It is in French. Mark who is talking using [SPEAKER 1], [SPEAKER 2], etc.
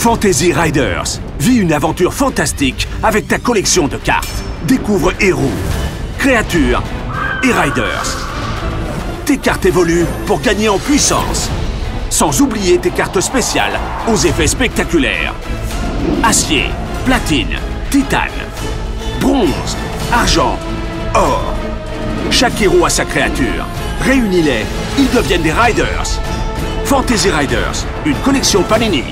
[SPEAKER 1] Fantasy Riders. Vis une aventure fantastique avec ta collection de cartes. Découvre héros, créatures et riders. Tes cartes évoluent pour gagner en puissance. Sans oublier tes cartes spéciales aux effets spectaculaires. Acier, platine, titane, bronze, argent, or. Chaque héros a sa créature. Réunis-les, ils deviennent des Riders. Fantasy Riders, une collection Panini.